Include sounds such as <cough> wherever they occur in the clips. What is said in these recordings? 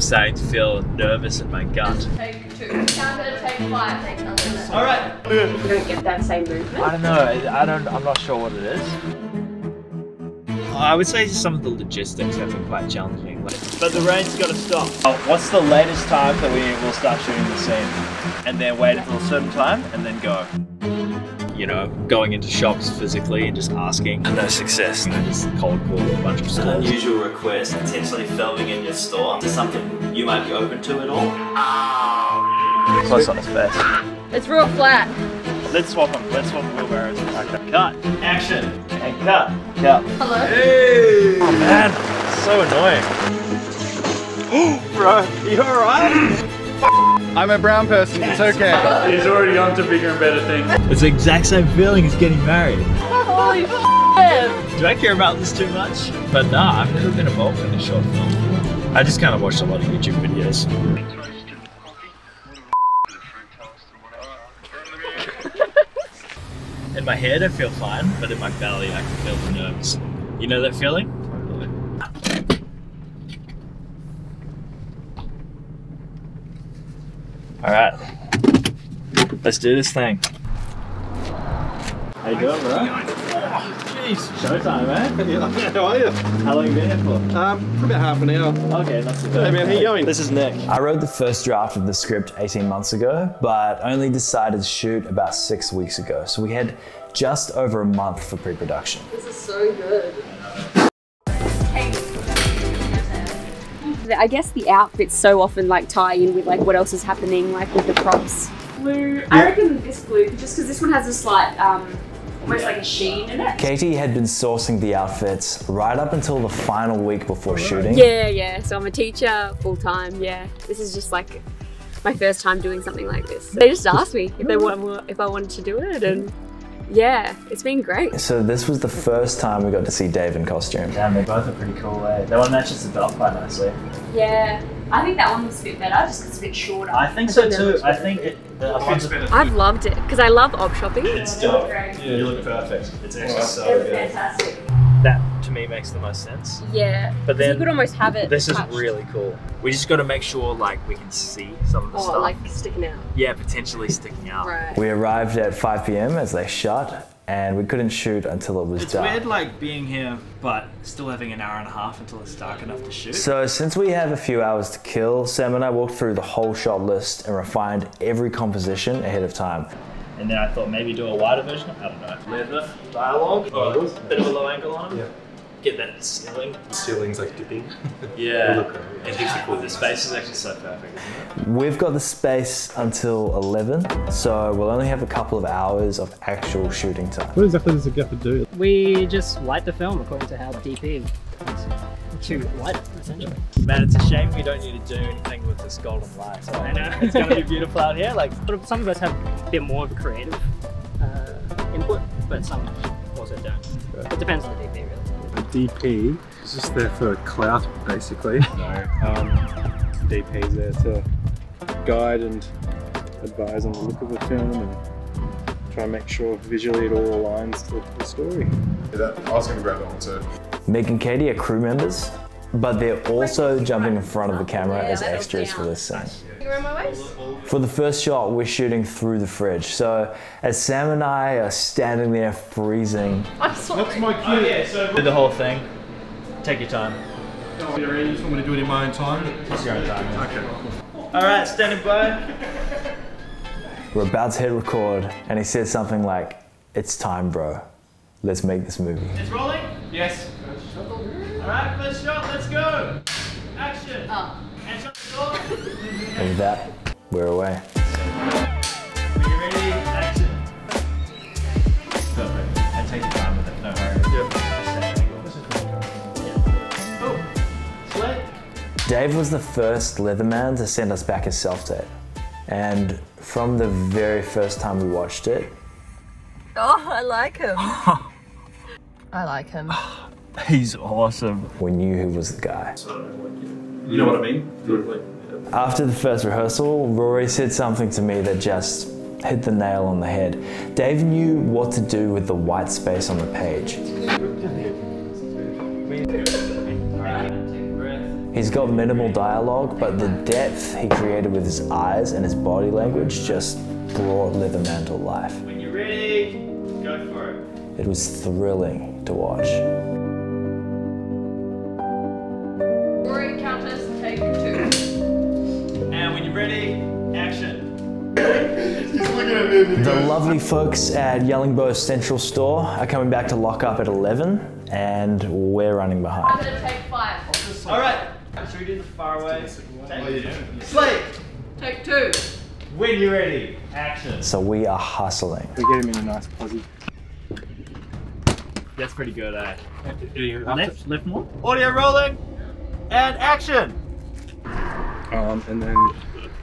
I'm starting to feel nervous in my gut. Take two. Count it, take five. Take another. All right. You don't get that same movement. I don't know. I don't. I'm not sure what it is. I would say some of the logistics have been quite challenging. Like, but the rain's got to stop. Oh, what's the latest time that we will start shooting the scene? And then wait until a certain time and then go. You know, going into shops physically and just asking. And no success. You know, just cold call a bunch of stores. Unusual request, potentially filming in your store. Is something you might be open to at all? Ah. Close on his face. It's real flat. Let's swap them. Let's swap the wheelbarrows. Okay. Cut. Action. And cut. Cut. Hello? Hey! Oh man, so annoying. Oh, <gasps> bro, you alright? <clears throat> I'm a brown person, it's okay. He's already on to bigger and better things. It's the exact same feeling as getting married. Holy shit! Do I care about this too much? But nah, I've never been involved in a short film. I just kind of watched a lot of YouTube videos. In my head, I feel fine, but in my belly, I can feel the nerves. You know that feeling? All right, let's do this thing. How you doing, bro? Jeez, showtime, <laughs> man. How are you? How long have you been here for? Um, for about half an hour. Okay, that's good. Hey man, how you going? This is Nick. I wrote the first draft of the script 18 months ago, but only decided to shoot about six weeks ago. So we had just over a month for pre production. This is so good. I guess the outfits so often like tie in with like what else is happening, like with the props. Blue. I reckon this blue, just because this one has a slight, um, almost like a sheen in it. Katie had been sourcing the outfits right up until the final week before shooting. Yeah, yeah. So I'm a teacher full time. Yeah, this is just like my first time doing something like this. They just asked me if they want if I wanted to do it, and yeah, it's been great. So this was the first time we got to see Dave in costume. Damn, they both are pretty cool. Eh? That one matches the belt quite nicely. Yeah, I think that one was a bit better just because it's a bit shorter. I think so too. I think it, the other one's I've loved it because I love op shopping. It's dope. Great. You look perfect. It's actually so It was good. fantastic. That to me makes the most sense. Yeah, But then you could almost have it. This is really cool. We just got to make sure like we can see some of the Oh, stuff. like sticking out. yeah, potentially sticking out. Right. We arrived at 5 p.m. as they shot, and we couldn't shoot until it was It's dark. weird like being here but still having an hour and a half until it's dark enough to shoot. So since we have a few hours to kill, Sam and I walked through the whole shot list and refined every composition ahead of time. and then I thought maybe do a wider version. I don't know. Leather, dialogue, oh, bit of a low angle on him. Yeah. Get that ceiling. The Ceiling's like dipping. <laughs> Yeah. Look great, yeah. It looks cool. The space is actually so perfect. We've got the space until 11, so we'll only have a couple of hours of actual shooting time. What exactly does it have to do? We just light the film according to how DP wants to light it, essentially. Man, it's a shame we don't need to do anything with this golden light. I know. <laughs> It's gonna be beautiful out here. Like, Sort of- Some of us have a bit more of a creative uh, input, but some also don't. It depends on the DP. The DP is just there for clout, basically. <laughs> No. Um, DP is there to guide and advise on the look of the film and try and make sure visually it all aligns to the story. Yeah, that, I was going to grab that one too. Meg and Katie are crew members, but they're also jumping in front of the camera as extras for this scene. You around my waist? For the first shot, we're shooting through the fridge. So as Sam and I are standing there freezing, I'm sorry. That's my cue. Oh, yeah, so do the whole thing. Take your time. Oh, you ready? You just want me to do it in my own time? It's your own time. Okay. All right, standing by. we're about to hit record, and he says something like, It's time, bro. Let's make this movie. It's rolling. Yes. All right, first shot. Let's go. Action. Oh. And shut the door. <laughs> And with that, we're away. Are you ready? Action. Perfect. And take your time with it. No hurry. Yep. Oh, sweat. Dave was the first Leatherman to send us back his self tape. And from the very first time we watched it, Oh, I like him. <laughs> I like him. <laughs> He's awesome. we knew who was the guy. You know what I mean? After the first rehearsal, Rory said something to me that just hit the nail on the head. Dave knew what to do with the white space on the page. Alright, take a breath. He's got minimal dialogue, but the depth he created with his eyes and his body language just brought Leatherman to life. When you're ready, go for it. It was thrilling to watch. Lovely folks at Yellingbo Central Store are coming back to lock up at 11, and we're running behind. I'm behind. gonna take five. All right. Should we do the far away? Slate. Take two. When you're ready, action. So we are hustling. We get him in a nice posse. That's pretty good, eh? Left. Left, left more. Audio rolling, and action. Um, and then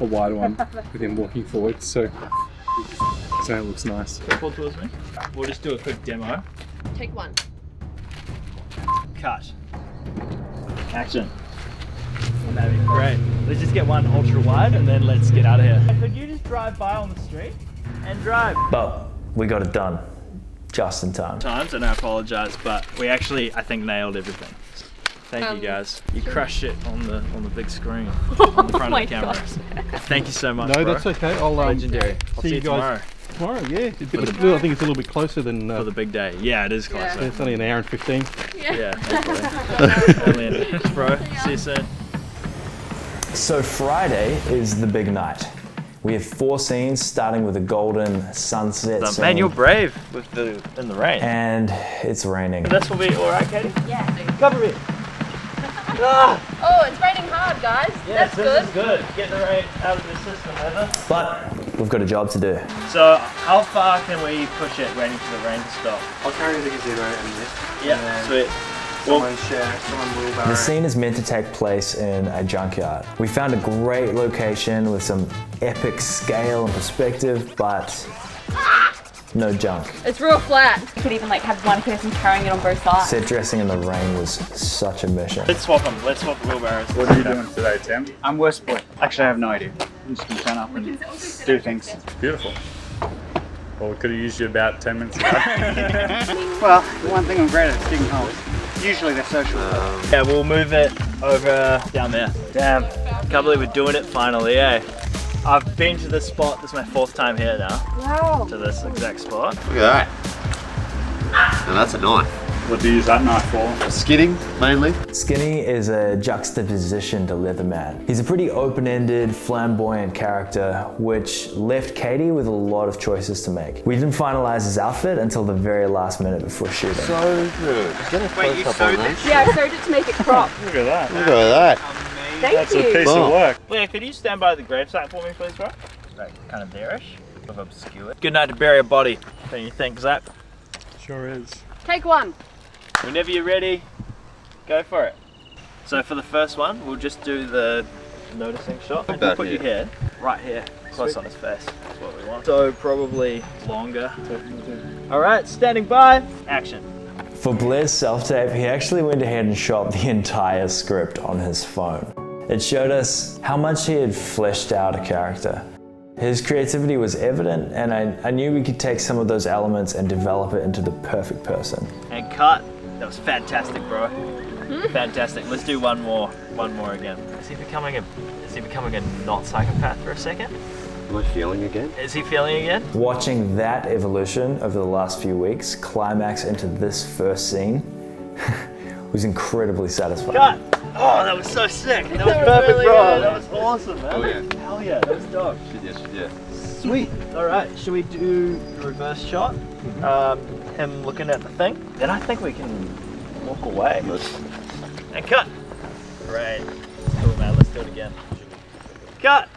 a wide one with him walking forward. So, so it looks nice. Pull towards me. We'll just do a quick demo. Take one. Cut. Action. That'd be great. Let's just get one ultra wide and then let's get out of here. Could you just drive by on the street and drive? But we got it done just in time. Times and I apologize, but we actually I think nailed everything. Thank Um, you guys. You crushed it on the on the big screen <laughs> on the front my of the camera. Thank you so much. No, bro. that's okay. I'll um, legendary. I'll see, see you you guys tomorrow tomorrow. Yeah, It's a bit- I think it's a little bit closer than. Uh, for the big day. Yeah, it is closer. it's only an hour and fifteen. Yeah, thankfully. <laughs> <laughs> Thanks, bro. See you soon. So Friday is the big night. We have four scenes, starting with a golden sunset Man, scene, you're brave with the in the rain. and it's raining. this will be all right, Katie. Yeah. Cover me. <laughs> Ah, Oh, it's raining hard, guys. yes, That's this good. is good. Get the rain out of the system, Heather. But we've got a job to do. So, how far can we push it waiting for the rain to stop? I'll carry the gazebo and this. Yeah, sweet. Well, Someone share, someone wheelbarrow. The scene is meant to take place in a junkyard. We found a great location with some epic scale and perspective, but no junk. It's real flat. You Could even like have one person carrying it on both sides. Set dressing in the rain was such a mission. let's swap them. Let's swap the wheelbarrows. What are you doing today, Tim? I'm West Boy. Actually, I have no idea. I'm just gonna turn up and do things. Beautiful. Well, we could have used you about 10 minutes ago. <laughs> Well, the one thing I'm great at is digging holes. Usually they're social. Yeah, we'll move it over down there. Damn, can't believe we're doing it finally, eh? I've been to this spot, this is my fourth time here now. Wow. To this exact spot. Look at that. Now that's a knife. What do you use that knife for? Skinning, mainly. Skinny is a juxtaposition to Leatherman. He's a pretty open-ended, flamboyant character, which left Katie with a lot of choices to make. We didn't finalize his outfit until the very last minute before shooting. So good. Get a Wait, you close up on sewed that. this? Yeah, I sewed it to make it crop. <laughs> Look at that. Look at that. Thank That's a piece Boom. of work. Leah, could you stand by the gravesite for me, please, bro? Like, kind of there-ish. Of obscure. Good night to bury a body. Don't you think, Zac? Sure is. Take one. Whenever you're ready, go for it. So for the first one, we'll just do the noticing shot. And we'll About put your here. right here, close on his face. That's what we want. So probably longer. All right, standing by. Action. For Blair's self-tape, he actually went ahead and shot the entire script on his phone. It showed us how much he had fleshed out a character. His creativity was evident, and I, I knew we could take some of those elements and develop it into the perfect person. And cut. That was fantastic, bro. Fantastic. Let's do one more. One more again. Is he becoming a? Is he becoming a not psychopath for a second? Am I feeling again? Is he feeling again? Watching that evolution over the last few weeks climax into this first scene <laughs> was incredibly satisfying. Cut. Oh, that was so sick. That was <laughs> perfect, really bro. good. That was awesome, man. Oh, yeah. Hell yeah, that was dope. Shit, yeah, shit, yeah. Sweet. All right, should we do the reverse shot? Um, him looking at the thing. Then I think we can walk away. Let's... And cut. Great. Cool, man. Let's do it again. Cut.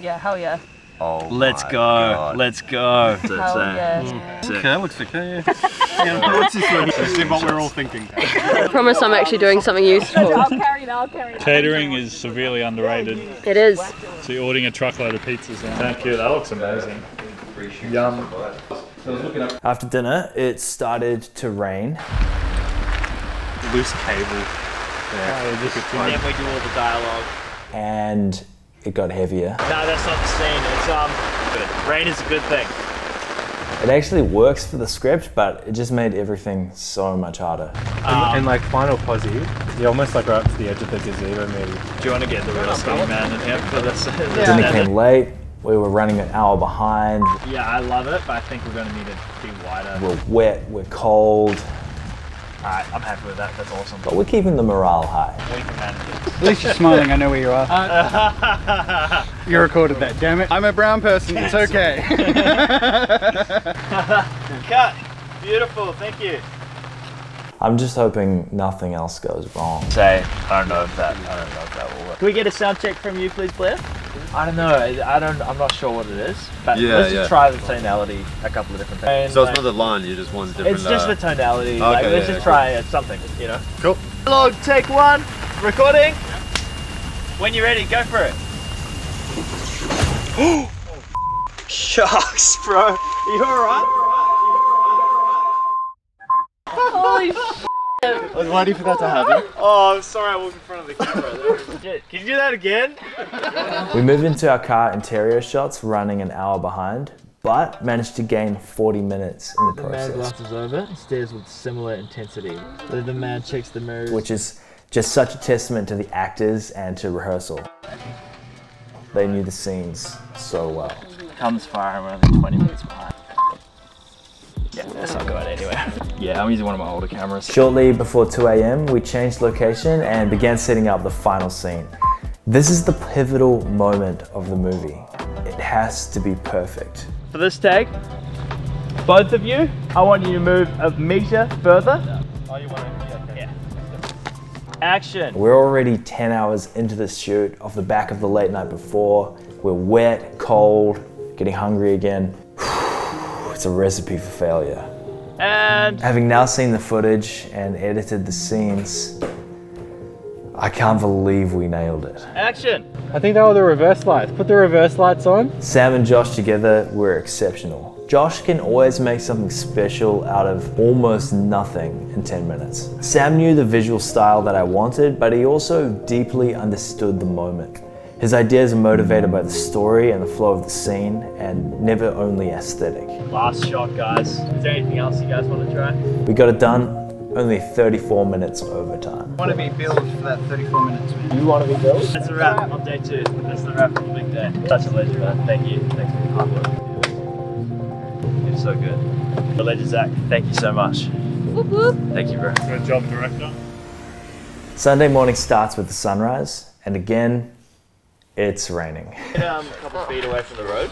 Yeah, hell yeah. Oh Let's go. God. Let's go. Hell yeah. Mm. Okay, looks okay. Yeah. <laughs> What's this one? This is what we're all thinking. I promise I'm actually doing something useful. I'll carry it, I'll carry it. Catering is severely underrated. It is. So you're ordering a truckload of pizzas now. Thank you. That looks amazing. Yum. After dinner, it started to rain. Loose cable. Oh, this And then we do all the dialogue. and it got heavier. No, that's not the scene. It's um, good. Rain is a good thing. It actually works for the script, but it just made everything so much harder. and, and like final posse, you're almost like right up to the edge of the gazebo maybe. Do you want to get the real ski man in here for this? Dinner came late. We were running an hour behind. Yeah, I love it, but I think we're going to need it to be wider. We're wet. We're cold. Alright, I'm happy with that. That's awesome. But we're keeping the morale high. We can manage it. At least you're smiling, I know where you are. Uh, <laughs> you recorded that, damn it. I'm a brown person, it's okay. <laughs> Cut. Beautiful. Thank you. I'm just hoping nothing else goes wrong. Say, I don't know if that. I don't know if that will work. Can we get a sound check from you, please, Blair? I don't know. I don't. I'm not sure what it is. But Yeah, let's yeah. just try the tonality. A couple of different things. So it's Like- not the line, you just want different. It's just uh, the tonality. Okay, like, let's yeah, just cool. try it, something, you know? Cool. Log, take one. Recording. When you're ready, go for it. <gasps> oh, Shucks, bro. You alright? I was waiting for that to happen. <laughs> Oh, I'm sorry I walked in front of the camera. Shit. <laughs> Can you do that again? We moved into our car interior shots running an hour behind, but managed to gain 40 minutes in the process. The man process, glances over, stares with similar intensity. The, the man checks the mirrors. which is just such a testament to the actors and to rehearsal. They knew the scenes so well. comes far and we're only 20 minutes behind. Yeah, that's not going anywhere. <laughs> Yeah, I'm using one of my older cameras. Shortly before 2 a.m., we changed location and began setting up the final scene. This is the pivotal moment of the movie. It has to be perfect. For this tag, both of you, I want you to move a meter further. Oh, you want to? Yeah. Action. We're already 10 hours into the shoot off the back of the late night before. We're wet, cold, getting hungry again. It's a recipe for failure. And Having now seen the footage and edited the scenes, I can't believe we nailed it. action. I think they were the reverse lights. Put the reverse lights on. Sam and Josh together were exceptional. Josh can always make something special out of almost nothing in 10 minutes. Sam knew the visual style that I wanted, but he also deeply understood the moment. His ideas are motivated by the story and the flow of the scene, and never only aesthetic. Last shot, guys. Is there anything else you guys want to try? We got it done, only 34 minutes overtime. want to be billed for that 34 minutes, man. You want to be billed? That's a wrap on day two. That's the wrap on the big day. Such a legend, man. Thank you. Thanks for your hard work. You're so good. The legend, Zac. Thank you so much. Whoop whoop. Thank you, bro. Good job, director. Sunday morning starts with the sunrise, and again, it's raining. Um, a couple feet away from the road.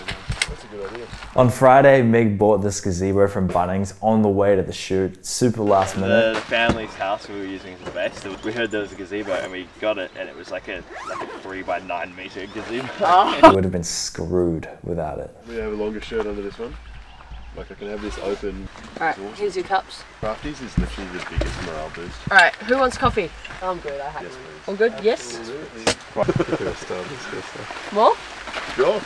On Friday, Meg bought this gazebo from Bunnings on the way to the shoot, super last The, minute. the family's house we were using as a base. there was- We heard there was a gazebo and we got it, and it was like a like a three by nine meter gazebo. <laughs> We would have been screwed without it. We have a longer shirt under this one. Like I can have this open. Alright, here's your cups. Crafties is literally the biggest morale boost. Alright, who wants coffee? I'm good, I have Yes, All good? Yes? First, <laughs> um, More? Sure.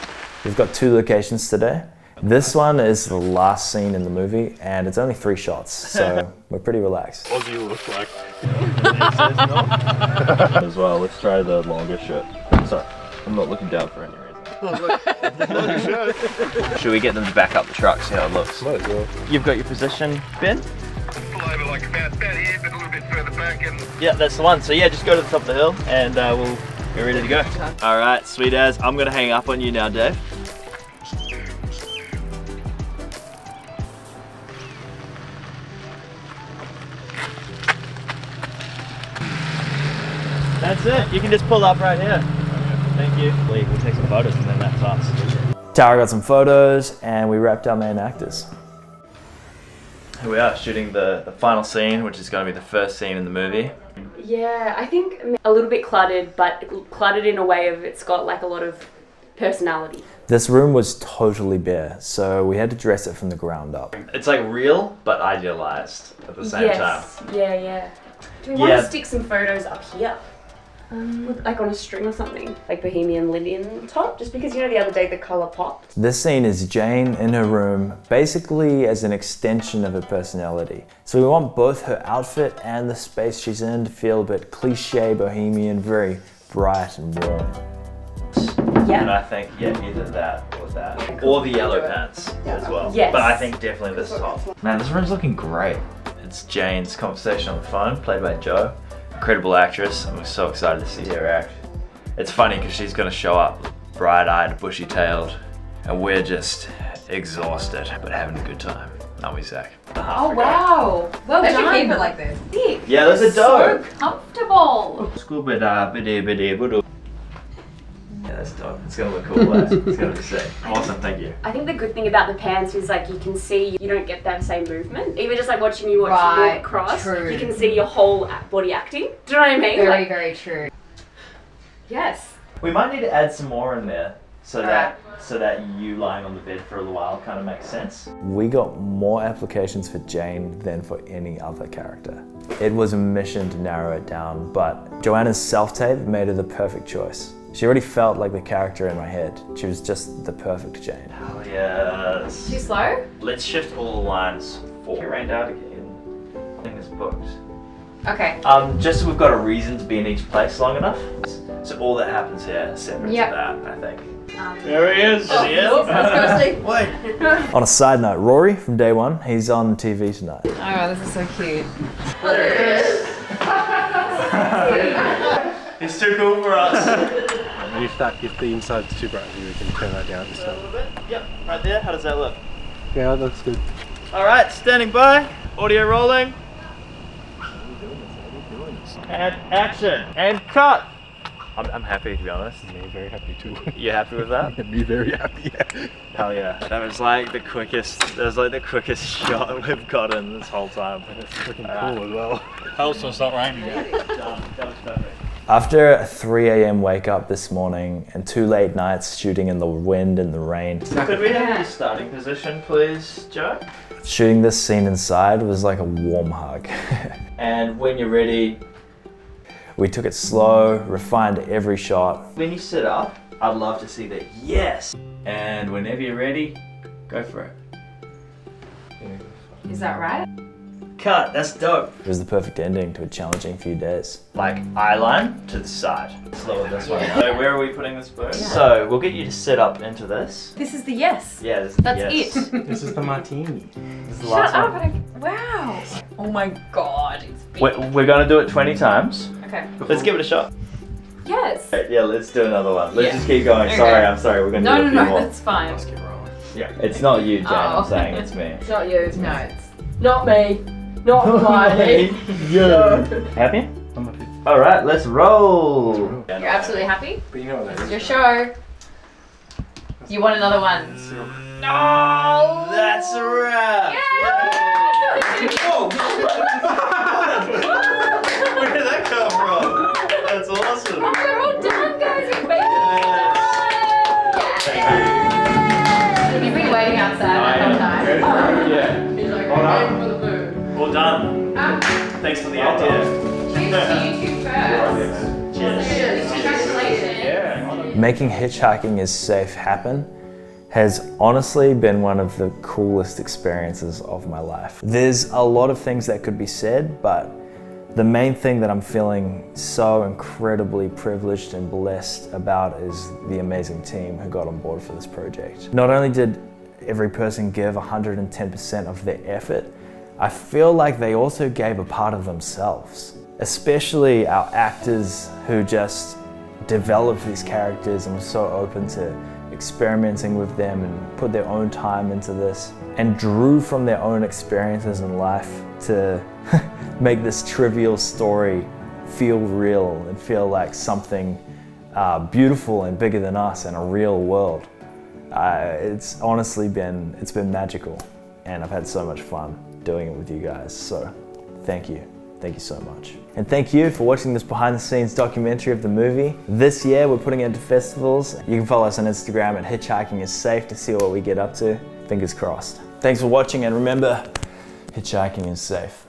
We've got two locations today. This one is the last scene in the movie, and it's only three shots, so <laughs> we're pretty relaxed. Aussie look like. <laughs> As well, let's try the longer shirt. Sorry, I'm not looking down for any reason. <laughs> Should we get them to back up the truck, see how it looks? Might as well. You've got your position, Ben? Like about, about here, but a little bit further back and Yeah, that's the one. So yeah, just go to the top of the hill and uh, we'll be ready to go. All right, sweet as. I'm gonna hang up on you now, Dave. That's it. You can just pull up right here. Thank you. Lee, we'll take some photos and then that's us. Tara got some photos, and we wrapped our main actors. Here we are shooting the, the final scene, which is going to be the first scene in the movie. Yeah, I think a little bit cluttered, but cluttered in a way of it's got like a lot of personality. This room was totally bare, so we had to dress it from the ground up. It's like real, but idealized at the same yes. time. Yeah, yeah. Do we want to stick some photos up here? Um, with- like on a string or something, like Bohemian Lydian top, just because you know the other day the color popped. This scene is Jane in her room, basically as an extension of her personality. So we want both her outfit and the space she's in to feel a bit cliche bohemian, very bright and warm. Yeah. And I think, yeah, either that or that. Or the yellow pants as well. Yes. But I think definitely this top. Man, this room's looking great. It's Jane's conversation on the phone, played by Joe. Incredible actress. I'm so excited to see her act. It's funny because she's gonna show up bright-eyed, bushy-tailed, and we're just exhausted, but having a good time. Aren't we, Zac? Oh wow! Well They should done. keep it like this. Thick. Yeah, those are So dope. comfortable. Scuba biddy biddy budu. Yeah, that's dope. It's gonna look cool. eh? it's gonna be sick. <laughs> Awesome, thank you. I think the good thing about the pants is like you can see you don't get that same movement. Even just like watching you watch Right, walk across, true. you can see your whole body acting. Do you know what I mean? Very Like, very true. Yes. We might need to add some more in there so that so that you lying on the bed for a little while kind of makes sense. We got more applications for Jane than for any other character. It was a mission to narrow it down, but Joanna's self-tape made her the perfect choice. She already felt like the character in my head. She was just the perfect Jane. Oh yes. Too slow? Let's shift all the lines forward. It rained out again. Thing is booked. Okay. Um, just so we've got a reason to be in each place long enough. So all that happens here is separate Yep. to that, I think. Um, There he is. Oh, Is he in? let's. Wait. On a side note, Rory from day one, he's on TV tonight. Oh, this is so cute. There he is. <laughs> <laughs> He's too cool for us. <laughs> And if that if the inside's too bright for you, we can turn that down Just a little bit. Yep, right there. How does that look? Yeah, that looks good. All right, standing by. Audio rolling. And action. And cut. I'm, I'm happy to be honest. Me very happy too. <laughs> You happy with that? <laughs> Me very happy. Yeah. Hell yeah. That was like the quickest, that was like the quickest <laughs> shot we've gotten this whole time. It's looking cool as well. Helps when it's not raining yet. Done. That was perfect. After a 3 a.m. wake up this morning and two late nights shooting in the wind and the rain, Could we have your starting position, please, Joe? shooting this scene inside was like a warm hug. <laughs> And when you're ready, we took it slow, refined every shot. when you sit up, I'd love to see that yes. And whenever you're ready, go for it. Is that right? Cut. That's dope. It was the perfect ending to a challenging few days. Like eye line to the side. Slower this one. So where are we putting this bird? So we'll get you to sit up into this. This is the yes. Yeah, this, That's yes. it. <laughs> This is the martini. This is the Shut last up. one. I- Wow. Oh my god. It's big. We're, we're gonna do it 20 times. Okay. Let's give it a shot. Yes. Okay, yeah, let's do another one. Let's Yeah. just keep going. Okay. Sorry, I'm sorry. We're gonna No, do no, a few no. more. That's fine. Let's just rolling. Yeah, it's not you, Jane. Oh. I'm saying it's me. It's <laughs> not you. No, it's not me. Not <laughs> Miley. Yo. Happy? I'm happy. All right, let's roll. You're absolutely happy. But you know what that is. Your show. You want another one? No. That's a Thanks for the cheers idea. to you two first. Cheers. Congratulations. Yeah. Making Hitchhiking is Safe happen has honestly been one of the coolest experiences of my life. There's a lot of things that could be said, but the main thing that I'm feeling so incredibly privileged and blessed about is the amazing team who got on board for this project. Not only did every person give 110% of their effort, I feel like they also gave a part of themselves, especially our actors who just developed these characters and were so open to experimenting with them and put their own time into this and drew from their own experiences in life to <laughs> make this trivial story feel real and feel like something uh, beautiful and bigger than us in a real world. Uh, it's honestly been it's been magical and I've had so much fun doing it with you guys. So thank you. Thank you so much. And thank you for watching this behind the scenes documentary of the movie. This year we're putting it into festivals. You can follow us on Instagram at Hitchhiking is Safe to see what we get up to. Fingers crossed. Thanks for watching and remember, hitchhiking is safe.